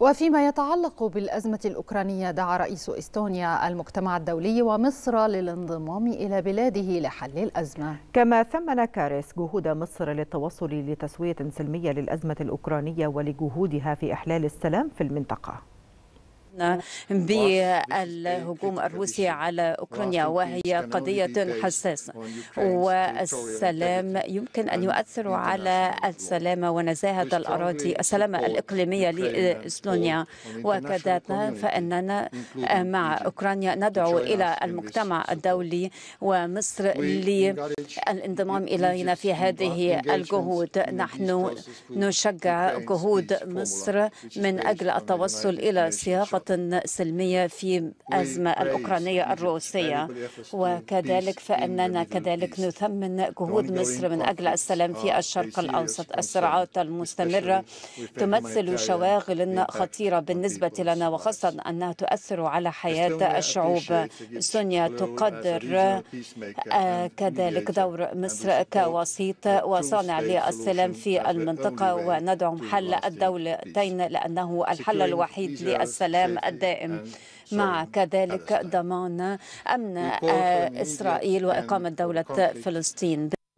وفيما يتعلق بالأزمة الأوكرانية دعا رئيس إستونيا المجتمع الدولي ومصر للانضمام إلى بلاده لحل الأزمة. كما ثمن كاريس جهود مصر للتوصل لتسوية سلمية للأزمة الأوكرانية ولجهودها في إحلال السلام في المنطقة. بالهجوم الروسي على أوكرانيا وهي قضية حساسة. والسلام يمكن أن يؤثر على السلامة ونزاهة الأراضي. السلامة الإقليمية لإسلونيا وكذا فإننا مع أوكرانيا ندعو إلى المجتمع الدولي ومصر للانضمام إلينا في هذه الجهود. نحن نشجع جهود مصر من أجل التوصل إلى صياغة سلمية في أزمة الأوكرانية الروسية. وكذلك فإننا كذلك نثمن جهود مصر من أجل السلام في الشرق الأوسط. الصراعات المستمرة تمثل شواغل خطيرة بالنسبة لنا وخاصة أنها تؤثر على حياة الشعوب. سونيا تقدر كذلك دور مصر كوسيط وصانع للسلام في المنطقة وندعم حل الدولتين لأنه الحل الوحيد للسلام الدائم مع كذلك ضمان أمن إسرائيل وإقامة دولة فلسطين.